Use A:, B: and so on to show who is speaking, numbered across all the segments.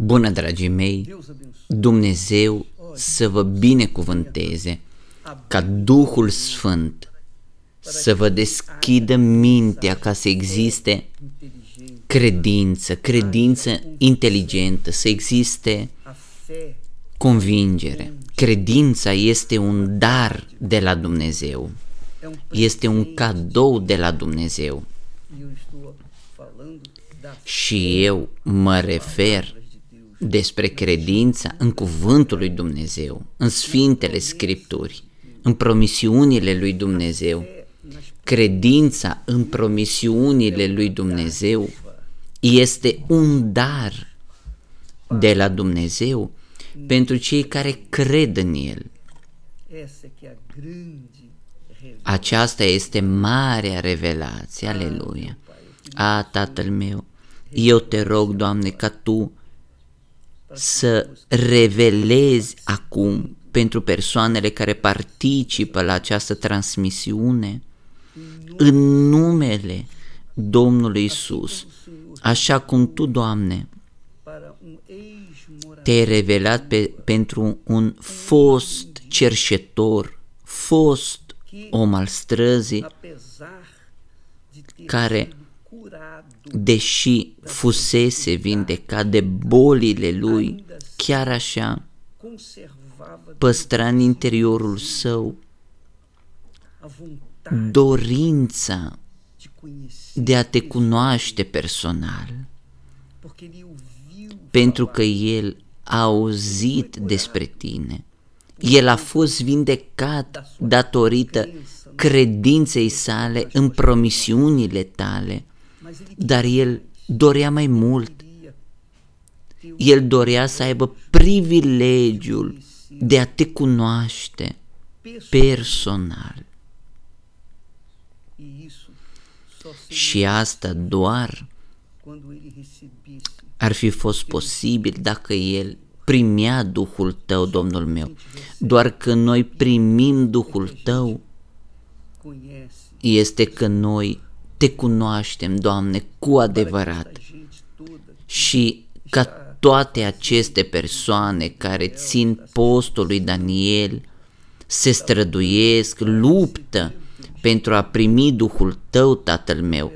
A: Bună, dragii mei, Dumnezeu să vă binecuvânteze ca Duhul Sfânt să vă deschidă mintea ca să existe credință, credință inteligentă, să existe convingere. Credința este un dar de la Dumnezeu, este un cadou de la Dumnezeu. Și eu mă refer despre credința în cuvântul lui Dumnezeu, în Sfintele Scripturi, în promisiunile lui Dumnezeu. Credința în promisiunile lui Dumnezeu este un dar de la Dumnezeu pentru cei care cred în El. Aceasta este marea revelație, aleluia. A, Tatăl meu, eu te rog, Doamne, ca Tu să revelezi acum pentru persoanele care participă la această transmisiune? În numele Domnului Isus, așa cum Tu, Doamne, te-ai revelat pe, pentru un fost cerșetor, fost om al străzii, care deși fusese vindecat de bolile lui, chiar așa păstra în interiorul său dorința de a te cunoaște personal, pentru că el a auzit despre tine. El a fost vindecat datorită credinței sale în promisiunile tale dar el dorea mai mult. El dorea să aibă privilegiul de a te cunoaște personal. Și asta doar ar fi fost posibil dacă el primea Duhul Tău, Domnul meu. Doar că noi primim Duhul Tău, este că noi te cunoaștem, Doamne, cu adevărat. Și ca toate aceste persoane care țin postul lui Daniel se străduiesc, luptă pentru a primi Duhul Tău, Tatăl meu,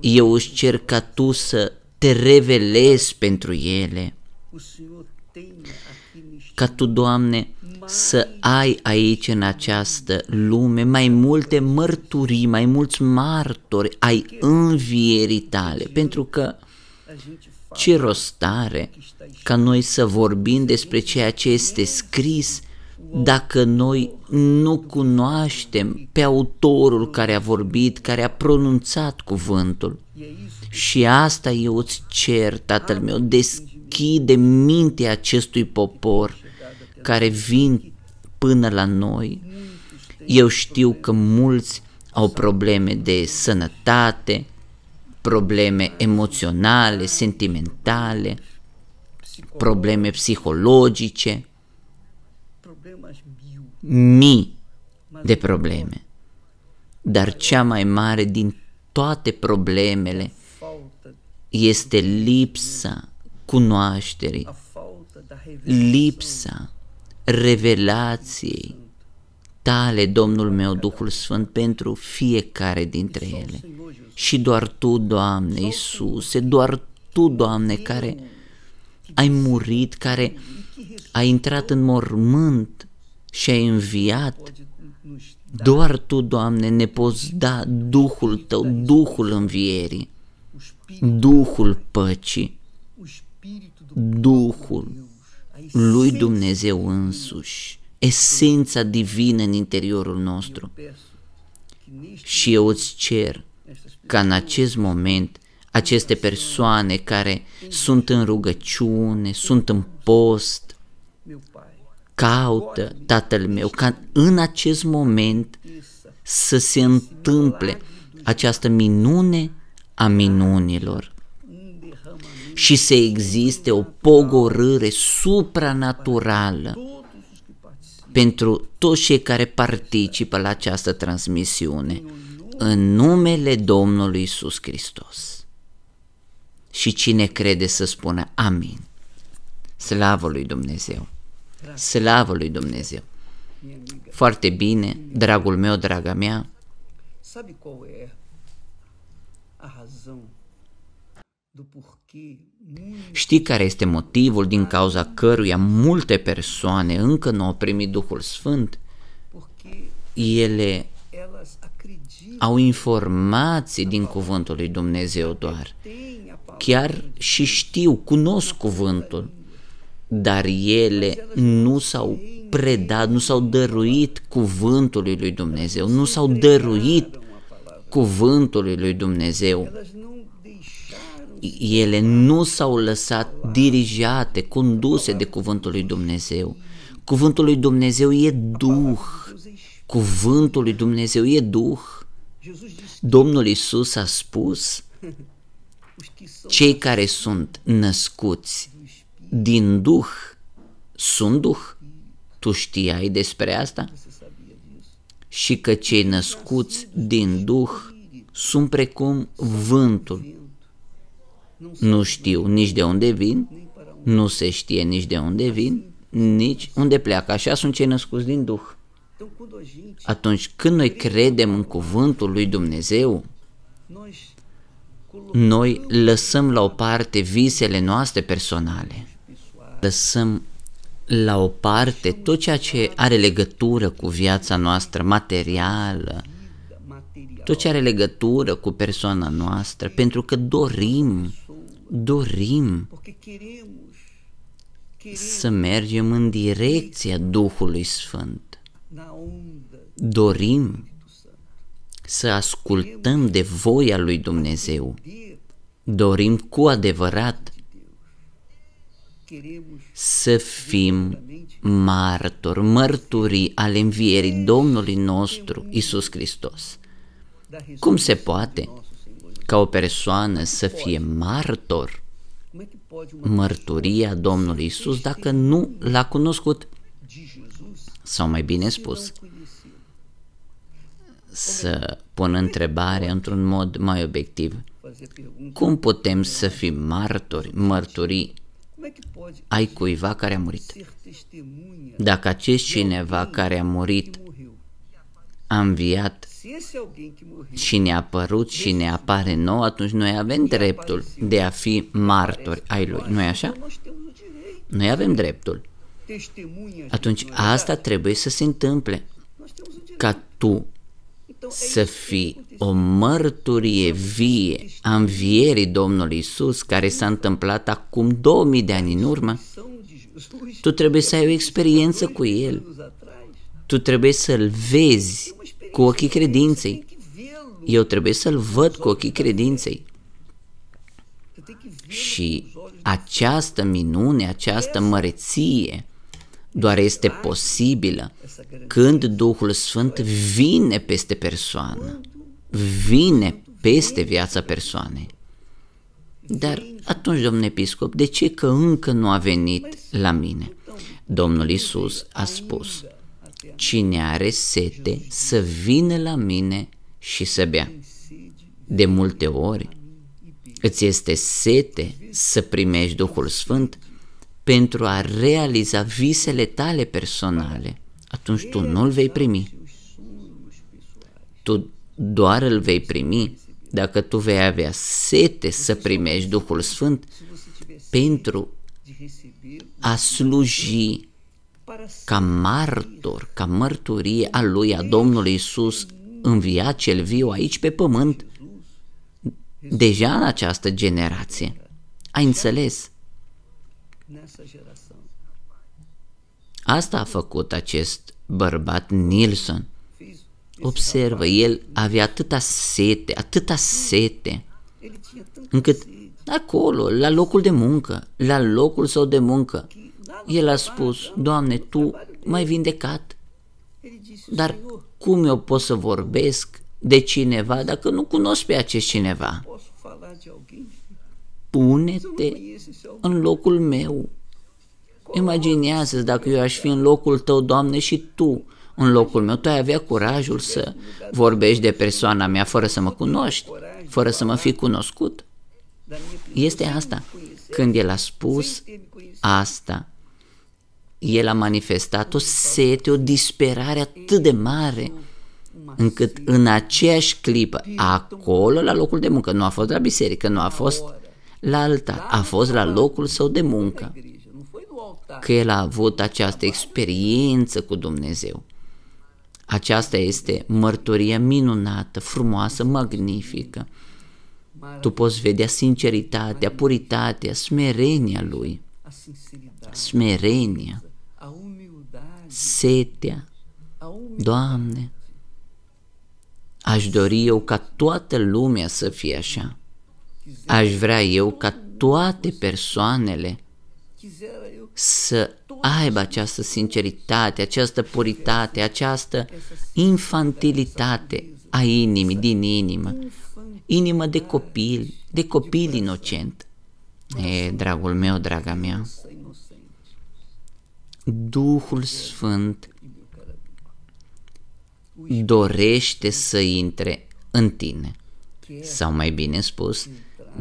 A: eu își cer ca Tu să te revelezi pentru ele. Ca Tu, Doamne, să ai aici în această lume mai multe mărturii, mai mulți martori ai învierii tale, pentru că ce rost are ca noi să vorbim despre ceea ce este scris dacă noi nu cunoaștem pe autorul care a vorbit, care a pronunțat cuvântul. Și asta eu îți cer, Tatăl meu, deschide mintea acestui popor care vin până la noi. Eu știu că mulți au probleme de sănătate, probleme emoționale, sentimentale, probleme psihologice, mii de probleme. Dar cea mai mare din toate problemele este lipsa cunoașterii, lipsa revelației tale, Domnul meu, Duhul Sfânt, pentru fiecare dintre ele. Și doar Tu, Doamne, Iisuse, doar Tu, Doamne, care ai murit, care ai intrat în mormânt și ai înviat, doar Tu, Doamne, ne poți da Duhul Tău, Duhul învierii, Duhul păcii, Duhul lui Dumnezeu însuși, esența divină în interiorul nostru. Și eu îți cer ca în acest moment aceste persoane care sunt în rugăciune, sunt în post, caută Tatăl meu, ca în acest moment să se întâmple această minune a minunilor și să existe o pogorâre supranaturală pentru toți cei care participă la această transmisiune, în numele Domnului Isus Hristos. Și cine crede să spună Amin. Slavă lui Dumnezeu! Slavă lui Dumnezeu!
B: minha amiga.
A: Foarte bine, dragul meu, draga mea,
B: Sabe qual é a razão do porquê muitos
A: știi care este motivul din cauza căruia multe persoane încă nu au primit Duhul Sfânt?
B: porque
A: Ele
B: elas acreditam
A: au informații din cuvântul lui Dumnezeu doar.
B: têm a palavra
A: Chiar și știu, cunosc cuvântul, dar ele nu s-au predat, nu s-au dăruit cuvântului lui Dumnezeu, nu s-au dăruit
B: a palavra.
A: cuvântului lui Dumnezeu.
B: Elas não deixaram
A: Ele nu s-au lăsat dirijate, conduse de cuvântul lui Dumnezeu. Cuvântul lui Dumnezeu e Duh.
B: Deus é Espírito.
A: Cuvântul lui Dumnezeu e Duh.
B: Jesus disse:
A: Domnul Isus a spus,
B: os que são
A: cei care sunt născuți din Duh sunt Duh. Tu știai despre asta?
B: você sabia disso?
A: Și că cei născuți din Duh sunt precum vântul.
B: Vento. Não
A: Nu știu nici de unde vin,
B: nem para onde.
A: nu se știe nici de unde vin, nici unde pleacă. Așa sunt cei născuți din Duh.
B: Então, quando a gente,
A: Atunci când noi credem în cuvântul lui Dumnezeu,
B: nós colocamos
A: noi lăsăm la o parte visele noastre personale,
B: pessoais,
A: lăsăm la o parte tot ceea ce are legătură cu viața noastră materială,
B: material,
A: tot ce are legătură cu persoana noastră, pentru că dorim, dorim
B: porque queremos, queremos
A: să mergem în direcția Duhului Sfânt.
B: na onda
A: Dorim
B: do Santo.
A: să ascultăm de voia lui Dumnezeu.
B: Poder
A: Dorim cu adevărat
B: de Deus. Queremos
A: să fim martori, mărturii ale învierii Domnului nostru, Isus Hristos.
B: da
A: Cum
B: ressurreição
A: se poate
B: do nosso Senhor.
A: Ca o persoană să fie martor
B: Como é que pode uma
A: mărturia Domnului Isus dacă nu l-a cunoscut?
B: de Jesus
A: Sau mai bine
B: não
A: spus,
B: conhecer?
A: să pun întrebarea într-un mod mai obiectiv.
B: Fazer pergunta.
A: Cum putem să fim martori, mărturii
B: Como é que pode
A: ai cuiva care a murit?
B: ser testemunha
A: Dacă acest cineva care a murit
B: que morreu?
A: a înviat
B: Se esse alguém que morreu
A: și ne-a apărut și ne apare nou, atunci noi avem dreptul de a fi martori ai lui. nu așa?
B: então nós temos o direito.
A: Noi avem dreptul.
B: Testemunha.
A: Atunci
B: não é
A: asta
B: verdade?
A: trebuie să se întâmple,
B: Nós temos o direito.
A: ca tu
B: Então é
A: să
B: isso que
A: fii
B: aconteceu.
A: o mărturie vie a învierii Domnului Isus care s-a întâmplat acum 2000 de ani în urmă.
B: São de Jesus.
A: Tu trebuie să ai o experiență cu El.
B: Anos atrás.
A: Tu trebuie să-L vezi cu ochii credinței.
B: Tem que vê-lo.
A: Eu trebuie să-L văd cu ochii credinței.
B: Você tem que vê-lo
A: Și
B: com os olhos
A: această minune, această măreție doar este posibilă
B: essa grande
A: când Duhul Sfânt vine peste persoană, vine peste viața persoanei. Dar atunci, domnule episcop, de ce că încă nu a venit la mine? Domnul Isus a spus,
B: até a
A: cine are sete să vină la mine și să bea.
B: sede
A: De multe ori îți este sete să primești Duhul Sfânt pentru a realiza visele tale personale. Atunci tu nu îl vei primi.
B: seus sonhos pessoais.
A: Tu doar îl vei primi dacă tu vei avea sete să primești Duhul Sfânt
B: Se você tiver sede
A: pentru
B: de receber
A: a sluji
B: para ser
A: ca martor, ca mărturie a lui, a Domnului Isus, înviat cel viu aici pe pământ, deja în această generație. Ai înțeles?
B: nessa geração.
A: Asta a făcut acest bărbat Nilsson.
B: Fez esse
A: Observă, el avea atâta sete, atâta sete,
B: Ele tinha tanta
A: încât
B: sede
A: acolo, la locul de muncă, la locul său de muncă,
B: que lá no
A: el a
B: trabalho,
A: spus,
B: lá no
A: Doamne,
B: trabalho
A: Tu
B: dele,
A: m-ai vindecat,
B: Ele disse,
A: dar
B: Senhor,
A: cum eu pot să vorbesc de cineva dacă nu cunosc pe acest cineva?
B: posso falar de alguém? Mas eu não
A: Pune-te
B: conheço esse alguém.
A: în locul meu. Imaginează dacă eu aș fi în locul tău, Doamne, și tu în locul meu. Tu ai avea curajul să vorbești de persoana mea fără să mă cunoști, fără să mă fi cunoscut.
B: Da minha
A: Este asta. Când el a spus,
B: sem ter me conhecido.
A: asta el a manifestat o sete, o disperare atât de mare încât în aceeași clipă, acolo la locul de muncă, nu a fost la biserică, nu a fost la altar, a fost la locul său de muncă,
B: igreja, não foi no altar.
A: că el a avut această experiență cu Dumnezeu. Aceasta este mărturia minunată, frumoasă, magnifică. Tu poți vedea sinceritatea, puritatea, smerenia lui,
B: A sinceridade,
A: smerenia,
B: a humildade,
A: setea.
B: a humildade.
A: Doamne, aș dori eu ca toată lumea să fie așa. Aș vrea eu ca toate persoanele
B: Quisera eu
A: să aibă această sinceritate, această puritate, această infantilitate a inimii, din inimă, inimă de copil, de copil inocent. E, dragul meu, draga mea,
B: ser inocente.
A: Duhul Sfânt dorește să intre în tine. Sau mai bine spus,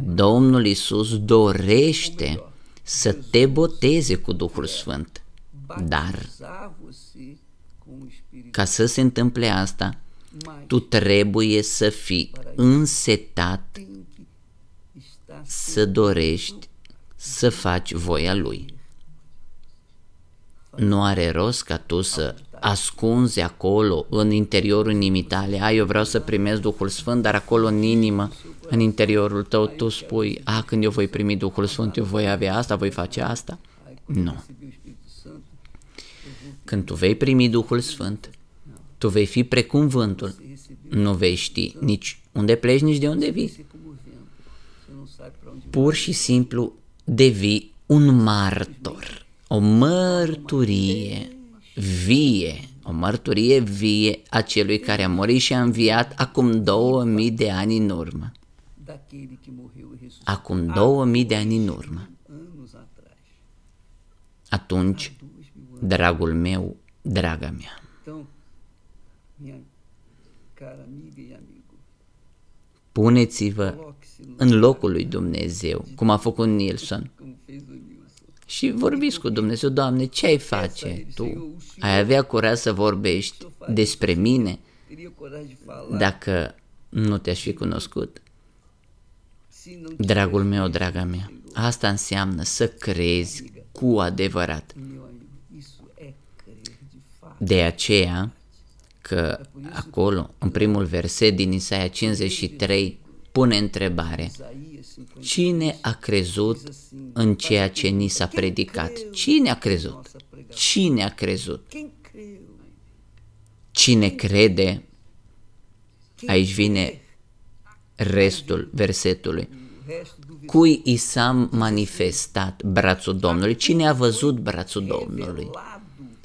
A: Domnul Isus dorește să te boteze cu Duhul Sfânt. Dar
B: Batizar você com o Espírito
A: ca să se întâmple asta,
B: mais
A: tu trebuie să fii însetat
B: tem que estar
A: să dorești să faci voia Lui. Nu are rost ca tu să ascunzi acolo, în interiorul inimii tale, a, eu vreau să primesc Duhul Sfânt, dar acolo în inimă, în interiorul tău, tu spui, a, când eu voi primi Duhul Sfânt, eu voi avea asta, voi face asta. Nu.
B: receber o Espírito Santo,
A: Când tu vei primi Duhul Sfânt, tu vei fi precum vântul. Nu vei ști nici unde pleci, nici de unde vii.
B: ser como o vento. Você não sabe para onde
A: pur și simplu devii un martor, o mărturie vie, o mărturie vie a celui care a murit și a înviat acum 2000 de ani în urmă.
B: daquele que morreu e ressuscitou
A: Acum 2000 de ani în urmă.
B: anos atrás.
A: Atunci, dragul meu, draga mea,
B: Então, minha cara amiga e amigo,
A: puneți-vă
B: coloque-se no
A: în locul lui Dumnezeu, cum a făcut Nilsson, și vorbiți cu Dumnezeu, Doamne, ce ai face tu? Ai avea curaj să vorbești despre mine
B: Teria coragem de falar
A: dacă nu te-aș fi cunoscut?
B: se não
A: Dragul meu, draga mea, asta înseamnă să crezi cu adevărat.
B: meu amigo. Isso é crer de fato.
A: De aceea că acolo, în primul verset din Isaia 53, pune întrebare,
B: Isaías 50
A: cine a crezut în ceea ce ni s-a predicat? Cine a crezut? Cine a crezut?
B: Quem creu?
A: Cine crede? Aici vine restul versetului.
B: O resto do versículo
A: Cui i s-a manifestat brațul Domnului? Cine a văzut brațul Domnului?
B: lado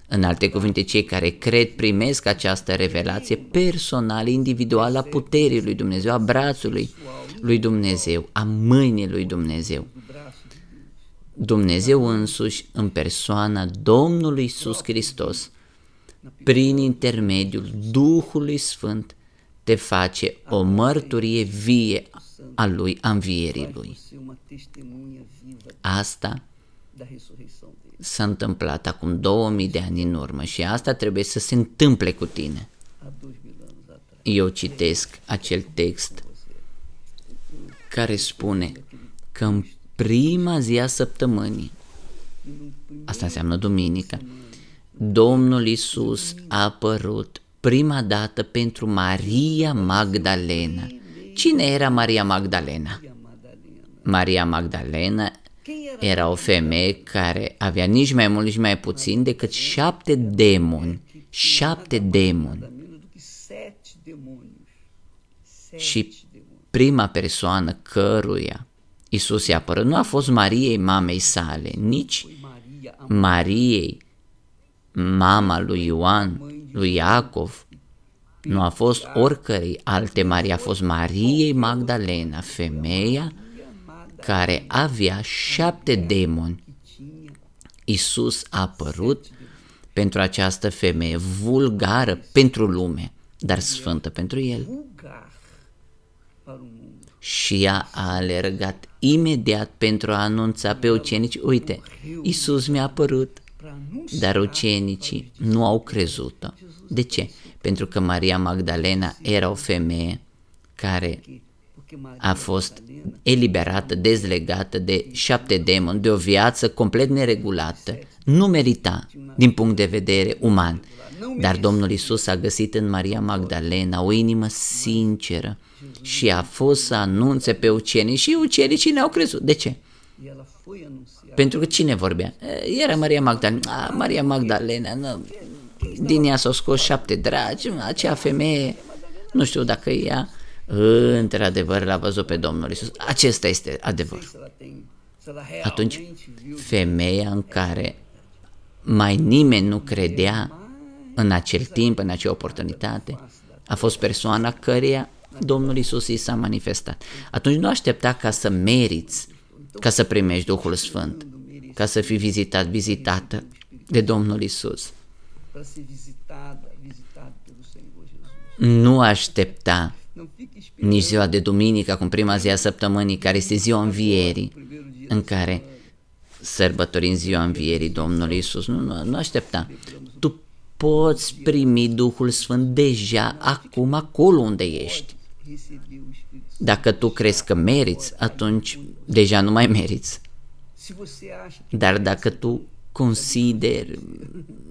A: În alte cuvinte, cei care cred primesc această revelație personală, individuală a puterii lui Dumnezeu, a brațului lui Dumnezeu, a mâinii lui Dumnezeu.
B: do braço de Deus.
A: Dumnezeu însuși, în persoana Domnului Isus Hristos, prin intermediul Duhului Sfânt, te face o mărturie vie a lui, a învierii lui.
B: Você é uma testemunha viva
A: Asta
B: da ressurreição dele.
A: s-a întâmplat acum 2000 de ani în urmă și asta trebuie să se întâmple cu tine.
B: Há dois mil anos atrás.
A: Eu citesc acel text care spune că în prima zi a săptămânii, asta înseamnă duminică, Domnul Isus a apărut prima dată pentru Maria Magdalena. Cine era Maria Magdalena?
B: E a Madalena.
A: Maria Magdalena
B: Quem era
A: era o femeie care avea nici mai mult, nici mai puțin decât șapte demoni. Șapte demoni.
B: nada menos do que sete demônios? Sete
A: Și
B: demônios.
A: Prima persoană căruia Isus i-a apărut. Nu a fost Mariei mamei sale, nici
B: Foi Maria, a
A: Mariei, mama lui Ioan, lui Iacov, nu a fost oricărei alte Marie, a fost Mariei Magdalena, femeia care avea șapte demoni. Isus a apărut pentru această femeie vulgară pentru lume, dar sfântă pentru el. Și ea a alergat imediat pentru a anunța pe ucenici, uite, Isus mi-a apărut, dar ucenicii nu au crezut-o. De ce? Pentru că Maria Magdalena era o femeie care a fost eliberată, dezlegată de șapte demoni, de o viață complet neregulată, nu merita din punct de vedere uman. Dar Domnul Isus a găsit în Maria Magdalena o inimă sinceră și a fost să anunțe pe ucenii și ucenicii ne-au crezut. De ce? Pentru că cine vorbea? Era Maria Magdalena. A, Maria Magdalena, nu. din ea s-au scos șapte dragi, acea femeie, nu știu dacă ea într-adevăr l-a văzut pe Domnul Isus. Acesta este adevărul. Atunci, femeia în care mai nimeni nu credea în acel timp, în acea oportunitate, a fost persoana căreia Domnul Isus i s-a manifestat. Atunci nu aștepta ca să meriți, ca să primești Duhul Sfânt, ca să fii vizitat, vizitată de Domnul Isus. Nu aștepta nici ziua de duminică, acum prima zi a săptămânii, care este ziua învierii, în care sărbătorim ziua învierii Domnului Isus. Nu, nu, nu aștepta. Tu poți primi Duhul Sfânt deja, acum, acolo unde ești. Dacă tu crezi că meriți, atunci deja nu mai meriți. Dar dacă tu consideri,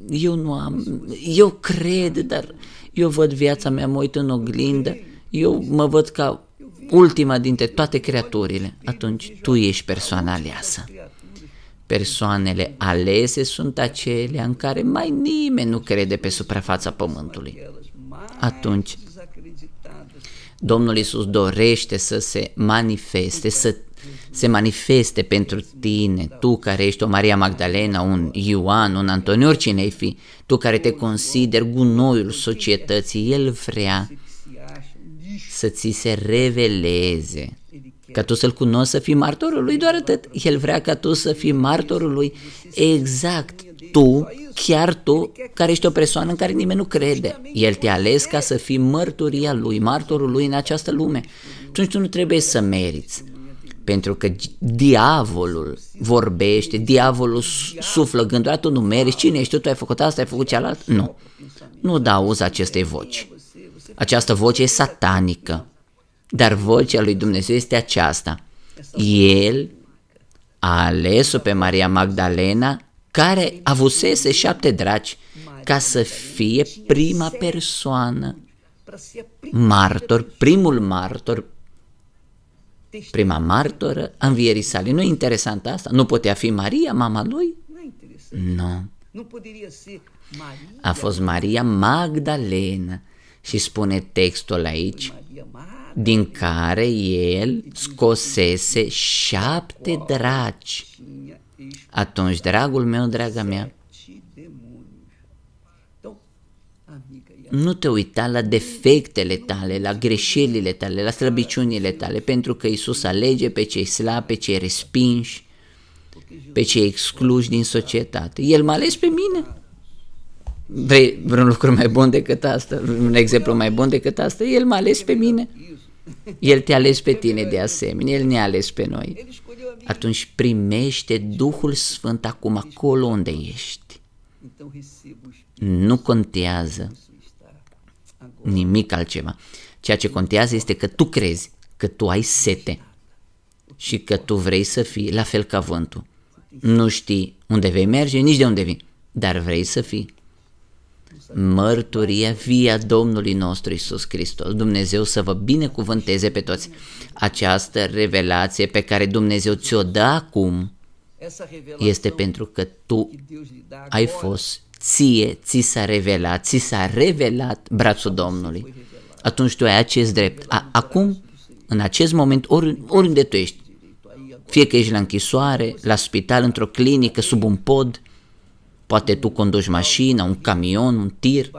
A: eu nu am, eu cred, dar eu văd viața mea, mă uit în oglindă, eu mă văd ca ultima dintre toate creaturile, atunci tu ești persoana aleasă. Persoanele alese sunt acelea în care mai nimeni nu crede pe suprafața pământului. Atunci, Domnul Isus dorește să se manifeste, să se manifeste pentru tine, tu care ești o Maria Magdalena, un Ioan, un Antoniu, oricine ai fi, tu care te consideri gunoiul societății, El vrea să ți se reveleze, ca tu să-L cunoști, să fii martorul lui, doar atât. El vrea ca tu să fii martorul lui exact tu, chiar tu, care ești o persoană în care nimeni nu crede. El te-a ales ca să fii mărturia lui, martorul lui în această lume. Atunci tu nu trebuie să meriți. Pentru că diavolul vorbește, diavolul suflă gândul, tu nu meriți, cine ești tu, tu ai făcut asta, ai făcut cealaltă? Nu. Nu da uz acestei voci. Această voce e satanică. Dar vocea lui Dumnezeu este aceasta. El a ales-o pe Maria Magdalena, care avusese șapte draci, ca să fie prima persoană, martor, primul martor, prima martoră a învierii sale. Nu e interesant asta? Nu putea fi Maria, mama lui? Nu. A fost Maria Magdalena și spune textul aici, din care el scosese șapte draci. Atunci, dragul meu, draga mea, nu te uita la defectele tale, la greșelile tale, la slăbiciunile tale, pentru că Isus alege pe cei slabi, pe cei respinși, pe cei excluși din societate. El m-a ales pe mine. Vrei vreun lucru mai bun decât asta? Un exemplu mai bun decât asta? El m-a ales pe mine. El te-a ales pe tine de asemenea, El ne-a ales pe noi. Atunci primește Duhul Sfânt acum acolo unde ești. Nu contează nimic altceva. Ceea ce contează este că tu crezi, că tu ai sete și că tu vrei să fii la fel ca vântul. Nu știi unde vei merge, nici de unde vii, dar vrei să fii mărturia via Domnului nostru Isus Hristos. Dumnezeu să vă binecuvânteze pe toți. Această revelație pe care Dumnezeu ți-o dă acum este pentru că tu ai fost, ție, ți s-a revelat, ți s-a revelat brațul Domnului. Atunci tu ai acest drept. A, acum, în acest moment, ori, oriunde tu ești, fie că ești la închisoare, la spital, într-o clinică, sub un pod, Poate tu conduci mașina, un camion, un tir,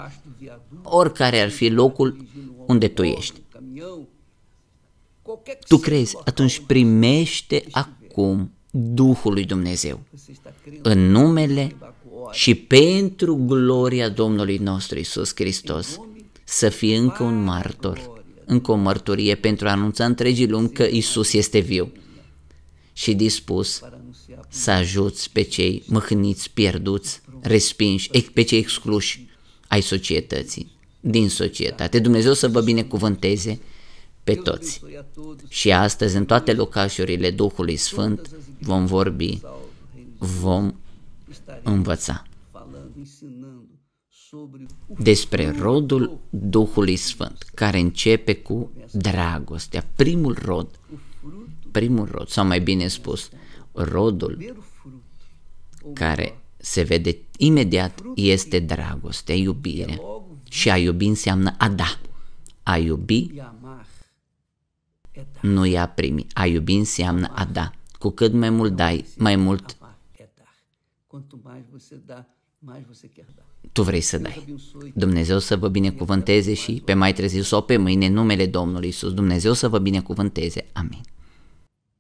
A: oricare ar fi locul unde tu ești. Tu crezi, atunci primește acum Duhul lui Dumnezeu în numele și pentru gloria Domnului nostru Isus Hristos să fie încă un martor încă o mărturie pentru a anunța întregii lumi că Isus este viu și dispus
B: para anunciar
A: să ajuți pe cei mâhniți, pierduți, respinși, ex- pe cei excluși ai societății, din societate. Dumnezeu să vă binecuvânteze pe toți.
B: abençoe a todos.
A: Și astăzi, în toate locașurile Duhului Sfânt, vom vorbi,
B: Salvo, religioso,
A: vom
B: estarei
A: învăța
B: falando, ensinando sobre o
A: despre rodul Duhului Sfânt, care începe cu dragostea. Primul rod,
B: fruto,
A: primul rod, sau mai bine spus, rodul
B: primeiro fruto. Ou
A: care se vede imediat este dragostea, iubirea.
B: logo
A: Și a iubi înseamnă a da. A iubi
B: e amar é dar.
A: nu e a primi. A iubi înseamnă a da. Cu cât mai mult dai, mai mult
B: Amar é dar. Quanto mais você dá, mais você quer dar.
A: tu vrei să
B: Deus
A: dai.
B: abençoe.
A: Dumnezeu să vă binecuvânteze și pe mai târziu sau pe mâine în numele Domnului Isus. Dumnezeu să vă binecuvânteze. Amin.